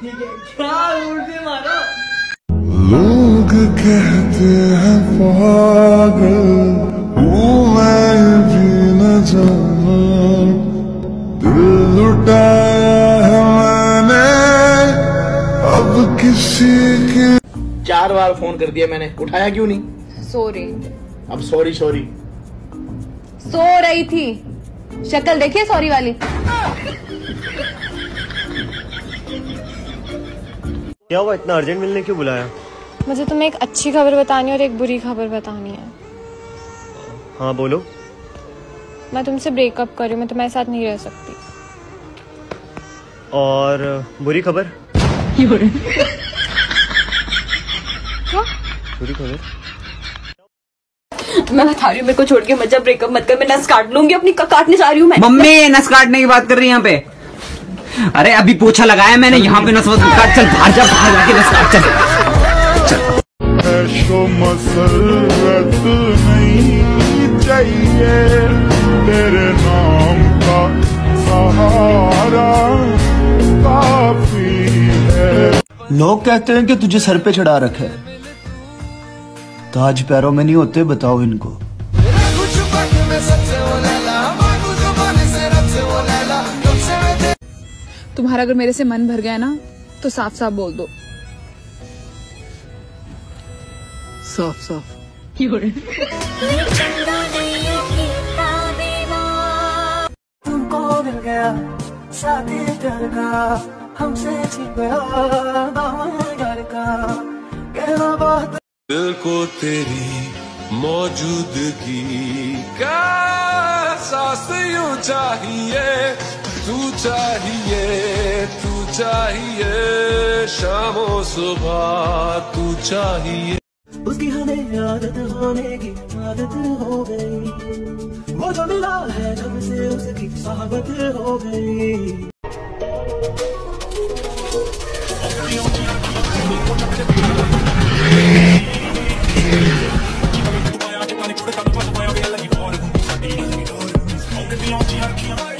ठीक है। क्या उल्टे मारो? लोग कहते हैं पागल हूँ मैं भी न जाना दिल लुटाया है मैंने अब किसी के चार बार फ़ोन कर दिया मैंने। उठाया क्यों नहीं? सो रही अब सॉरी सॉरी। सो रही थी। शक्ल देखिए सॉरी वाली? क्या हुआ इतना अर्जेंट मिलने क्यों बुलाया? मुझे तुम्हें एक अच्छी खबर बतानी और एक बुरी खबर बतानी है। हाँ बोलो। मैं तुमसे ब्रेकअप कर रही हूँ मैं तुम्हारे साथ नहीं रह सकती। और बुरी खबर? बुरी खबर? मैं बता रही हूँ मेरे को छोड़ के मत जा ब्रेकअप मत कर मैं नस काट लूँगी अपनी क- काटने जा रही हूँ मैं। मम्मी नस काटने की बात कर रही है यहाँ पे। अरे अभी पोछा लगाया मैंने यहाँ पे वस काट चल बाहर जा बाहर जाके नस काट चल। तेरे नाम का सहारा। काफ़ी है। लोग कहते हैं कि तुझे सर पे चढ़ा रखा है। ताज पैरों में नहीं होते बताओ इनको। तुम्हारा अगर मेरे से मन भर गया ना तो साफ़ साफ़ बोल दो। साफ़ साफ़ तुमको मिल गया शादी कर का हमसे छिप गया बहुत दिल को तेरी मौजूदगी का एहसास यूँ चाहिए? तू चाहिए तू चाहिए शाम सुबह तू चाहिए। उसकी हमें आदत होने की आदत हो गई। वो जो मिला है जब से उसकी आदत हो गई। I'm